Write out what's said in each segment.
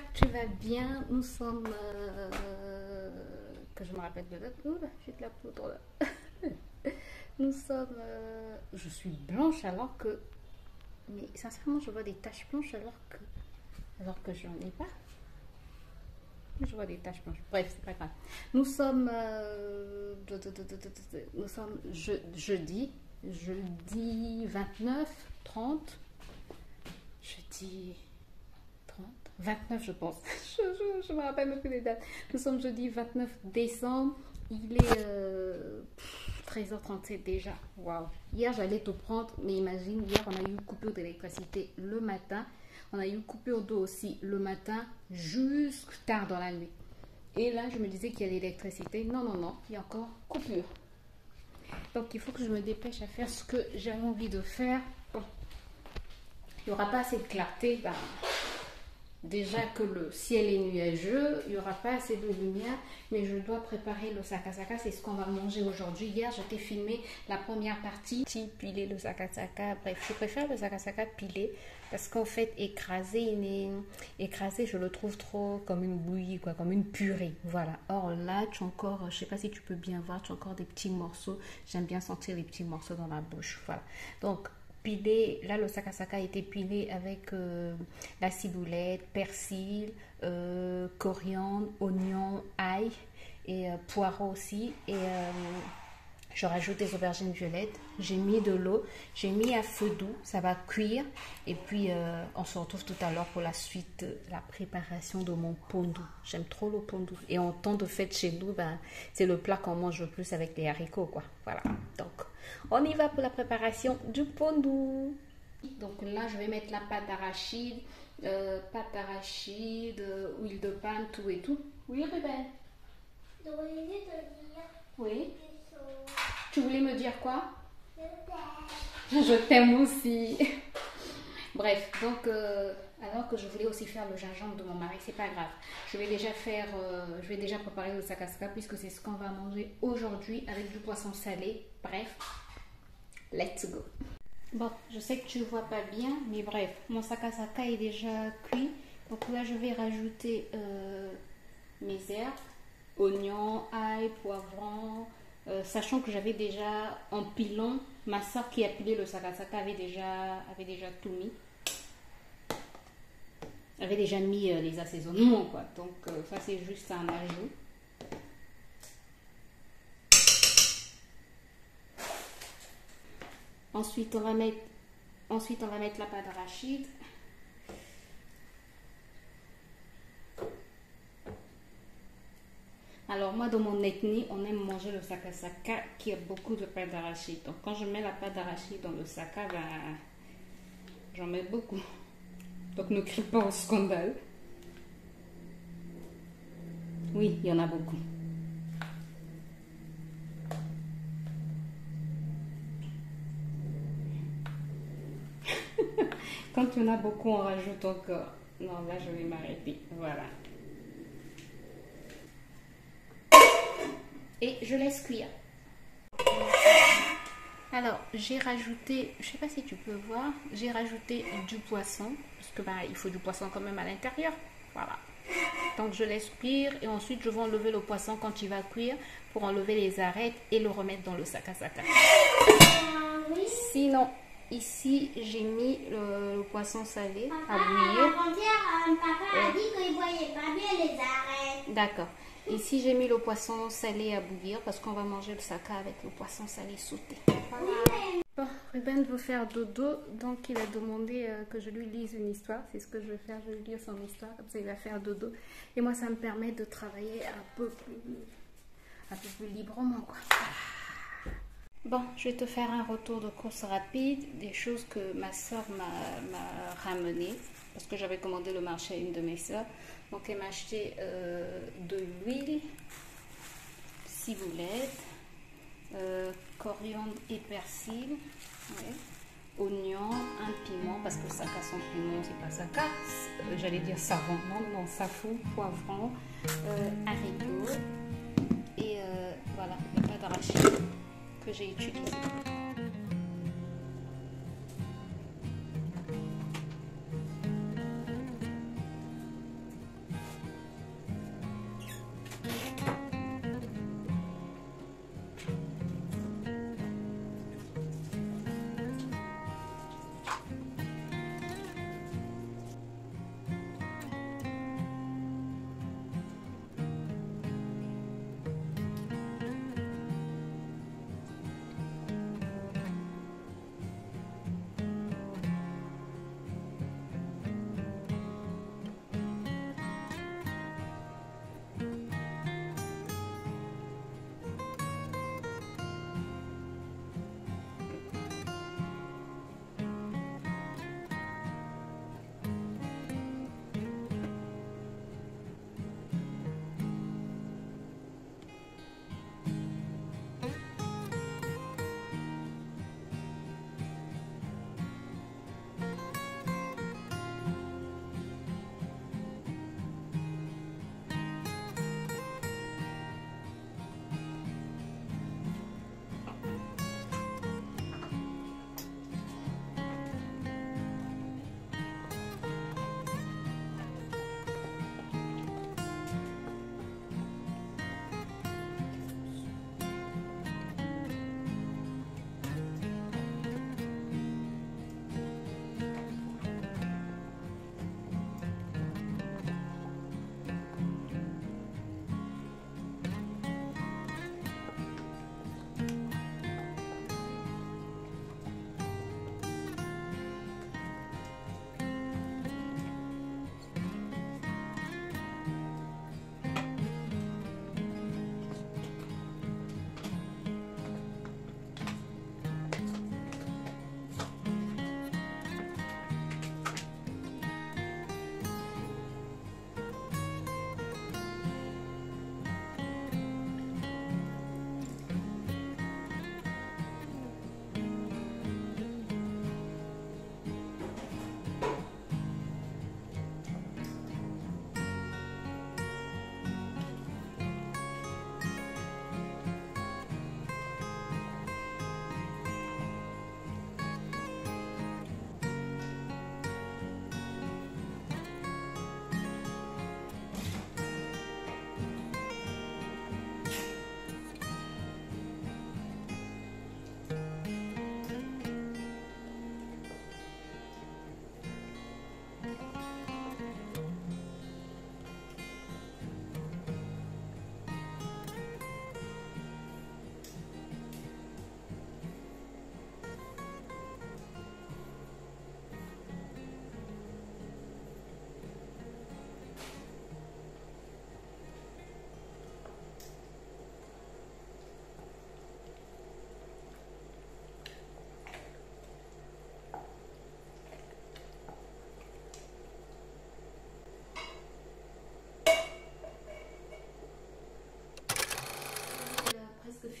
que tu vas bien. Nous sommes. euh, que je me rappelle de la poudre. De la poudre. Nous sommes. euh, je suis blanche alors que. Mais sincèrement, je vois des taches blanches alors que. Alors que je n'en ai pas. Je vois des taches blanches. Bref, c'est pas grave. Nous sommes. euh, nous sommes je- jeudi. Jeudi 29, 30. Jeudi 30, 29 je pense. Je, je me rappelle plus les dates. Nous sommes jeudi 29 décembre. Il est euh, pff, 13h37 déjà. Waouh. Hier j'allais te prendre, mais imagine, hier on a eu une coupure d'électricité le matin. On a eu une coupure d'eau aussi le matin, jusque tard dans la nuit. Et là je me disais qu'il y a l'électricité. Non, non, non, il y a encore coupure. Donc il faut que je me dépêche à faire ce que j'avais envie de faire. Il n'y aura pas assez de clarté. Ben, déjà que le ciel est nuageux, il n'y aura pas assez de lumière, mais je dois préparer le sakasaka, c'est ce qu'on va manger aujourd'hui. Hier, je t'ai filmé la première partie, piler le sakasaka. Bref, je préfère le sakasaka pilé parce qu'en fait, écrasé, il est écrasé, je le trouve trop comme une bouillie, quoi, comme une purée. Voilà. Or là, tu as encore, je sais pas si tu peux bien voir, tu as encore des petits morceaux. J'aime bien sentir les petits morceaux dans la bouche. Voilà. Donc, pilé, là le sakasaka a été pilé avec euh, la ciboulette, persil, euh, coriandre, oignon, ail et euh, poireau aussi. Et je rajoute des aubergines violettes. J'ai mis de l'eau, j'ai mis à feu doux, ça va cuire. Et puis on se retrouve tout à l'heure pour la suite la préparation de mon pondu. J'aime trop le pondu. Et en temps de fête chez nous, ben, c'est le plat qu'on mange le plus avec les haricots. Quoi. Voilà. Donc on y va pour la préparation du pondu. Donc là, je vais mettre la pâte d'arachide, euh, pâte d'arachide, euh, huile de palme, tout et tout. Oui, dire Oui. Tu voulais me dire quoi? Je t'aime. Aussi. Bref, euh, alors que je voulais aussi faire le gingembre de mon mari, c'est pas grave. Je vais déjà faire, déjà préparer le sakasaka puisque c'est ce qu'on va manger aujourd'hui avec du poisson salé. Bref, let's go. Bon, je sais que tu ne vois pas bien, mais bref, mon sakasaka est déjà cuit. Donc là, je vais rajouter euh, mes herbes, oignons, ail, poivron, euh, sachant que j'avais déjà en pilant, ma soeur qui a pilé le sakasaka avait déjà, avait déjà tout mis. Avait déjà mis euh, les assaisonnements, quoi. Donc ça, c'est juste un ajout. Ensuite, on va mettre, la pâte d'arachide. Alors moi, dans mon ethnie, on aime manger le sakasaka qui a beaucoup de pâte d'arachide. Donc quand je mets la pâte d'arachide dans le saka, ben, j'en mets beaucoup. Donc ne crie pas au scandale. Oui, il y en a beaucoup. Quand il y en a beaucoup, on rajoute encore. Non, là, je vais m'arrêter. Voilà. Et je laisse cuire. Alors, j'ai rajouté, je sais pas si tu peux voir, j'ai rajouté du poisson, parce que bah, il faut du poisson quand même à l'intérieur. Voilà. Donc je laisse cuire et ensuite je vais enlever le poisson quand il va cuire pour enlever les arêtes et le remettre dans le sakasaka. Ah oui. Sinon, ici j'ai mis le, le poisson salé à bouillir. euh, papa a dit qu'il voyait pas bien les arêtes. D'accord. Ici, j'ai mis le poisson salé à bouillir parce qu'on va manger le saka avec le poisson salé sauté. Voilà. Bon, Ruben veut faire dodo, donc il a demandé euh, que je lui lise une histoire. C'est ce que je vais faire, je vais lui lire son histoire, comme ça il va faire dodo. Et moi, ça me permet de travailler un peu plus, un peu plus librement. Quoi. Bon, je vais te faire un retour de course rapide, des choses que ma soeur m'a ramenées, parce que j'avais commandé le marché à une de mes soeurs. Donc elle m'a acheté euh, de l'huile, ciboulette, euh, coriandre et persil, oignon, un piment, parce que ça casse son piment, c'est pas ça casse. Euh, J'allais dire savon, non, non, safou, poivron, euh, haricots et voilà, pâte d'arachide que j'ai utilisé.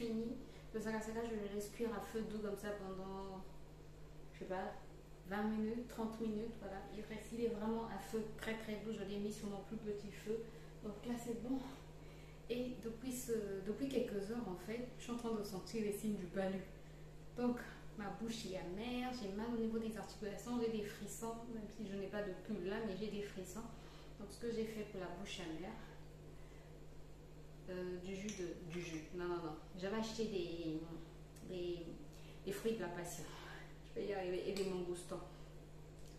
Fini. Le sakasaka, je le laisse cuire à feu doux comme ça pendant, je sais pas, 20 minutes, 30 minutes. Voilà, il reste, il est vraiment à feu très très doux. Je l'ai mis sur mon plus petit feu. Donc là, c'est bon. Et depuis, ce, depuis quelques heures, en fait, je suis en train de sentir les signes du balu. Donc, ma bouche est amère, j'ai mal au niveau des articulations, j'ai des frissons, même si je n'ai pas de pull là, mais j'ai des frissons. Donc, ce que j'ai fait pour la bouche amère, euh, du jus de. Du jus. Non, non, non. J'avais acheté des, des, des, fruits de la passion. Je vais y arriver. Et des mangoustons.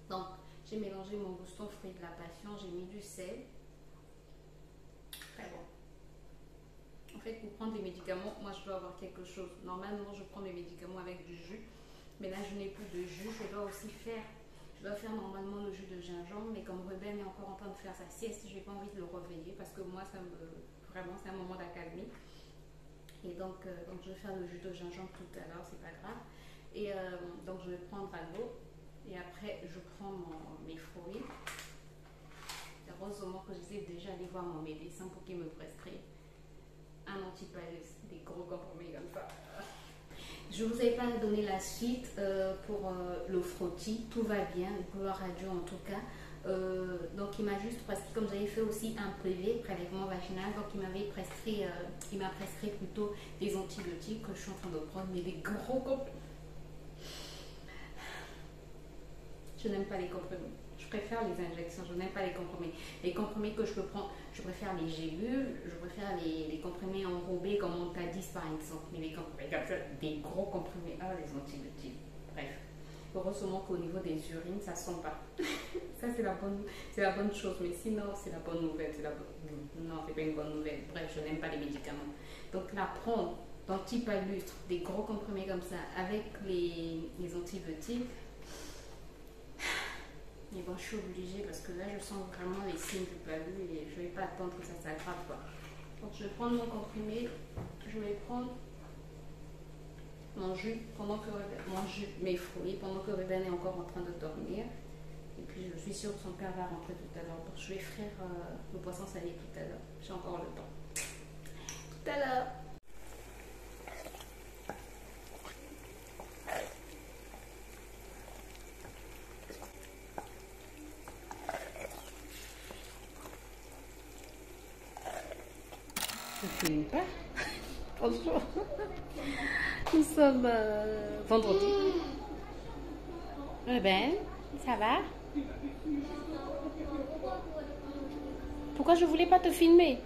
Donc, j'ai mélangé mangouston, fruits de la passion. J'ai mis du sel. Très bon. En fait, pour prendre des médicaments, moi, je dois avoir quelque chose. Normalement, je prends mes médicaments avec du jus. Mais là, je n'ai plus de jus. Je dois aussi faire je dois faire normalement le jus de gingembre, mais comme Ruben est encore en train de faire sa sieste, je n'ai pas envie de le réveiller parce que moi, ça me, Vraiment, c'est un moment d'accalmie. Et donc, euh, donc, je vais faire le jus de gingembre tout à l'heure, c'est pas grave. Et euh, donc, je vais prendre à l'eau. Et après, je prends mes fruits. Heureusement que j'essaie déjà aller voir mon médecin pour qu'il me prescrit un antipalus, des gros comprimés comme ça. Je vous ai pas donné la suite euh, pour le frottis. Tout va bien, à Dieu en tout cas. Euh, donc il m'a juste prescrit, comme j'avais fait aussi un PV, prélèvement vaginal, donc il m'avait prescrit, euh, il m'a prescrit plutôt des antibiotiques que je suis en train de prendre, mais des gros comprimés. Je n'aime pas les comprimés. Je préfère les injections, je n'aime pas les comprimés. Les comprimés que je peux prendre, je préfère les gélules, je préfère les, comprimés enrobés comme Montadis par exemple. Mais les comprimés, des gros comprimés, ah les antibiotiques. Heureusement qu'au niveau des urines, ça sent pas. ça, c'est la, bonne, la bonne chose. Mais sinon, c'est la bonne nouvelle. La bonne... Non, c'est pas une bonne nouvelle. Bref, je n'aime pas les médicaments. Donc, là, prendre d'antipalustre, des gros comprimés comme ça, avec les, les antibiotiques, mais bon, je suis obligée parce que là, je sens vraiment les signes du palud et je ne vais pas attendre que ça s'aggrave. Donc, je vais prendre mon comprimé, je vais prendre mon pendant que mon mes fruits pendant que Ruben est encore en train de dormir. Et puis je suis sûre que son père va rentrer tout à l'heure. Donc je vais frire euh, le poisson salé tout à l'heure. J'ai encore le temps. Tout à l'heure. Je filme pas. Bonjour. Nous sommes euh, vendredi. Eh ben, ça va? Pourquoi je voulais pas te filmer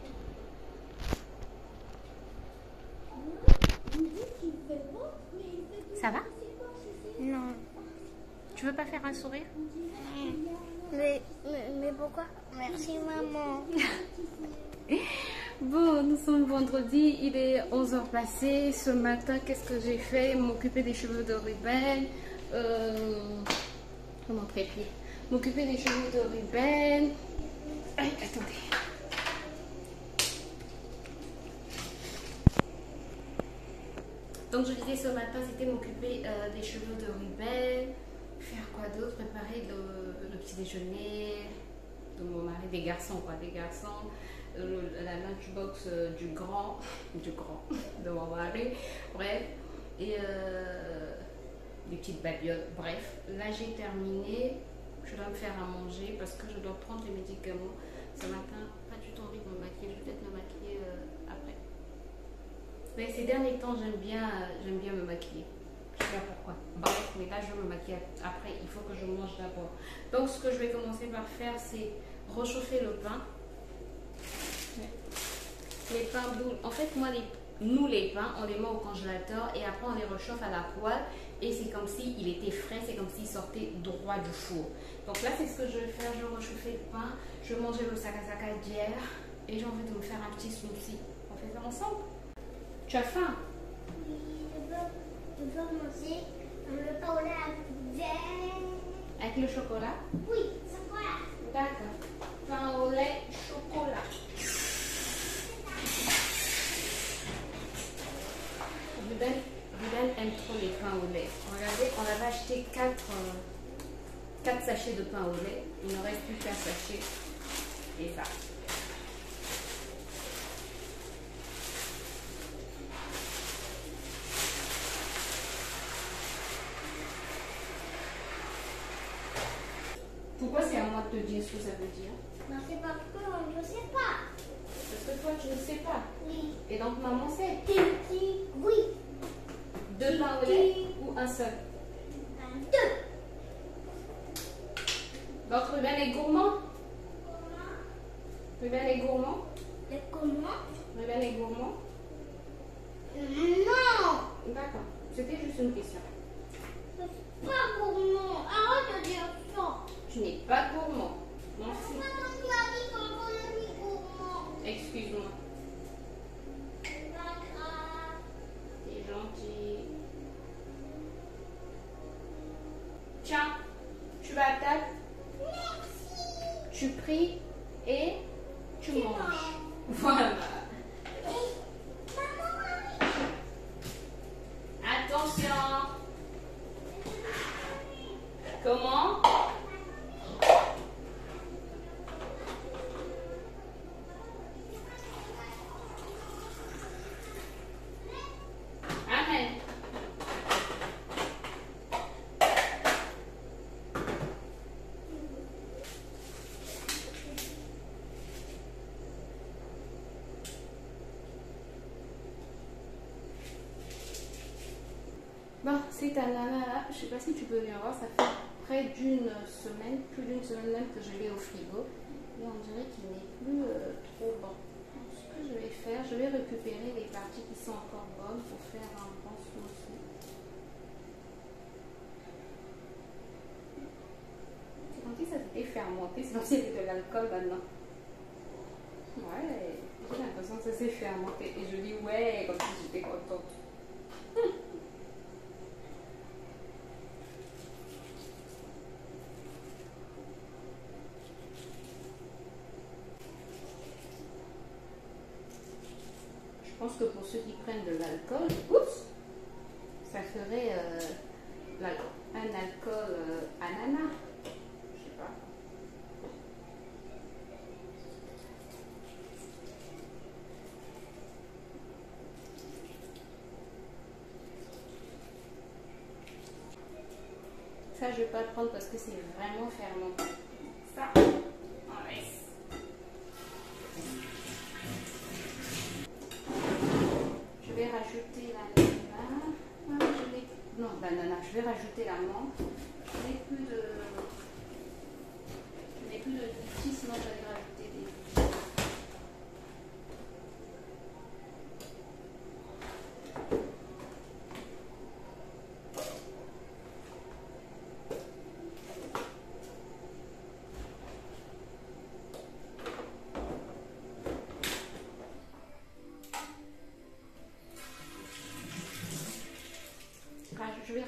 Ça va Non. Tu veux pas faire un sourire mais, mais pourquoi Merci maman. Bon, nous sommes vendredi, il est 11h passé. Ce matin, qu'est-ce que j'ai fait? M'occuper des cheveux de Ruben. Euh, comment trépied M'occuper des cheveux de Ruben. Attendez. Donc je disais ce matin, c'était m'occuper euh, des cheveux de Ruben. Faire quoi d'autre? Préparer le, le, petit déjeuner de mon mari, des garçons quoi, des garçons la lunchbox euh, du grand, du grand, de mon mari, bref, et euh, des petites babioles, bref. Là j'ai terminé, je dois me faire à manger parce que je dois prendre les médicaments. Ce matin, pas du tout envie de me maquiller, je vais peut-être me maquiller euh, après. Mais ces derniers temps, j'aime bien, j'aime bien me maquiller. Je sais pas pourquoi. Bref, mais là je vais me maquiller après, il faut que je mange d'abord. Donc ce que je vais commencer par faire, c'est réchauffer le pain les pains boules. En fait, moi, les, nous, les pains, on les met au congélateur et après, on les réchauffe à la poêle. Et c'est comme s'il il était frais, c'est comme s'il sortait droit du four. Donc là, c'est ce que je vais faire. Je vais réchauffer le pain. Je vais manger le sakasaka d'hier. Et j'ai envie de me faire un petit smoothie. On fait ça ensemble Tu as faim? Oui, je veux, manger le pain au lait avec... le chocolat? Oui, chocolat. D'accord. Pain au lait, chocolat. aime trop les pains au lait. On avait, on avait acheté 4, 4 euh, sachets de pain au lait. Il ne reste plus qu'un sachet. Et ça. Pourquoi c'est à moi de te dire ce que ça veut dire? Non, c'est parce que je ne sais pas. Parce que toi, tu ne sais pas Oui. Et donc maman sait Oui. Deux parlers ou un seul? Deux. Donc, Ruben est gourmand? Ruben est gourmand? Le comment Ruben est gourmand? Non. D'accord. C'était juste une question. C'est pas gourmand. Arrête de dire ça. Tu n'es pas gourmand. Merci. Gourmand. Excuse-moi. Tiens, tu vas à table, Merci. tu pries et tu manges. Voilà. Maman, Attention. Comment Amen. Bon, c'est ta nana là. Sais pas si tu peux venir voir. Ça fait près d'une semaine, plus d'une semaine même que je l'ai au frigo. Et on dirait qu'il n'est plus euh, trop bon. Ce que je vais faire, je vais récupérer les parties qui sont encore bonnes pour faire un bon smoothie. C'est comme si ça s'était fermenté. C'est comme s'il y avait de l'alcool maintenant. Ouais, j'ai l'impression que ça s'est fermenté. Et je dis ouais, comme si j'étais contente. Je pense que pour ceux qui prennent de l'alcool, oups, ça ferait euh, un alcool euh, ananas. Je sais pas. Ça, je vais pas le prendre parce que c'est vraiment fermenté. Non, l'ananas. Je vais rajouter la menthe. Je n'ai plus de. Je n'ai plus de sinon j'allais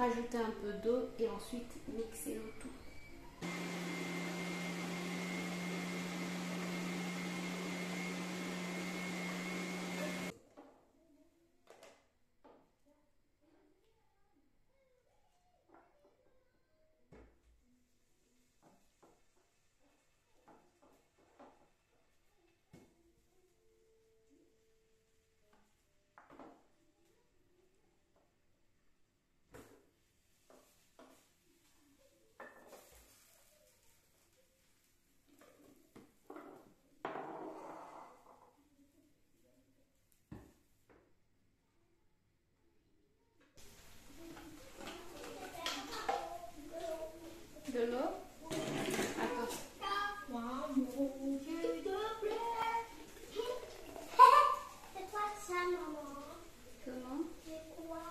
rajouter un peu d'eau et ensuite mixer le tout. De l'eau Attends. Maman, s'il te plaît. C'est quoi ça, maman Comment C'est quoi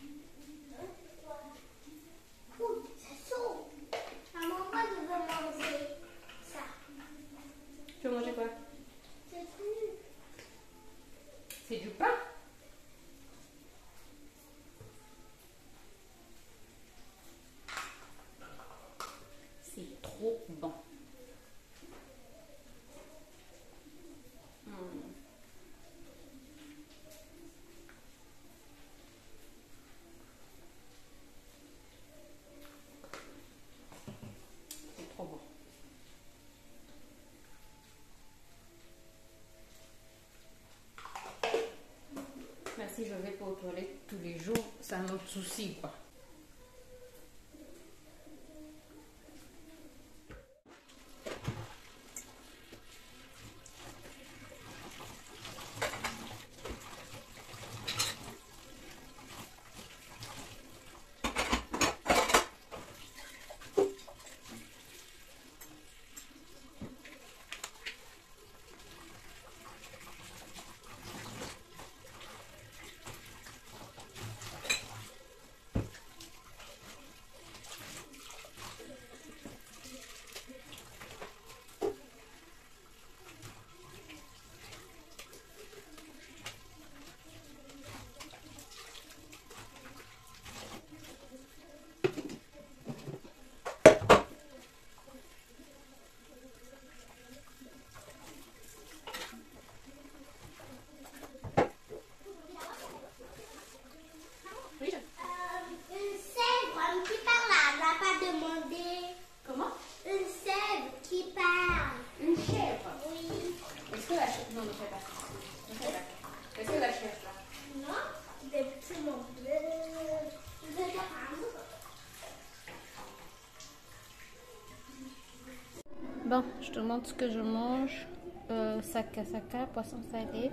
Hein, C'est quoi Ouh, c'est chaud. Maman, moi, je veux manger ça. Tu veux manger quoi C'est cru. C'est du pain C'est trop bon. Hmm. C'est trop bon. Mais si je vais pas aux toilettes tous les jours, c'est Oui, je... Euh, une sève euh, qui parle, elle n'a pas demandé. Comment? Une sève qui parle. Une chèvre? Oui. Est-ce que la chèvre. Non, ne fais pas. Est-ce que la chèvre là? Non, des petits mots. De... Bon, je te montre ce que je mange. Euh, saka saka, poisson salé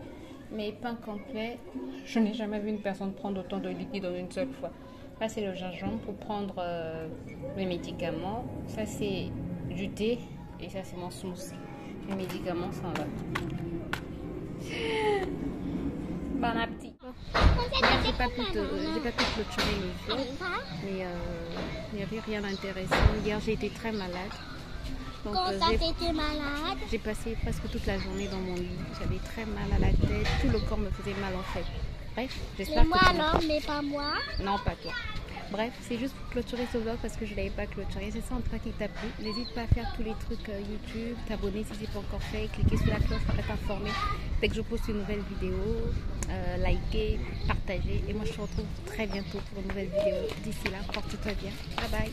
mais pain complet. Je n'ai jamais vu une personne prendre autant de liquide en une seule fois. Là, c'est le gingembre pour prendre euh, mes médicaments. Ça, c'est du thé. Et ça, c'est mon smoothie. Les médicaments s'en va. Bon appétit. J'ai pas pu clôturer le jour, mais euh, il n'y avait rien d'intéressant. Hier, j'ai été très malade. Donc, Quand euh, j'ai- t'étais malade, j'ai passé presque toute la journée dans mon lit. J'avais très mal à la tête. Tout le corps me faisait mal en fait. Bref, j'espère c'est que moi alors, mais pas moi. non, pas toi. Bref, c'est juste pour clôturer ce vlog parce que je ne l'avais pas clôturé. C'est ça en tout cas qui t'a plu. N'hésite pas à faire tous les trucs euh, YouTube, t'abonner si ce n'est pas encore fait, cliquer sur la cloche pour être informé dès que je poste une nouvelle vidéo, euh, liker, partager. Et moi je te retrouve très bientôt pour une nouvelle vidéo. D'ici là, porte-toi bien. Bye bye.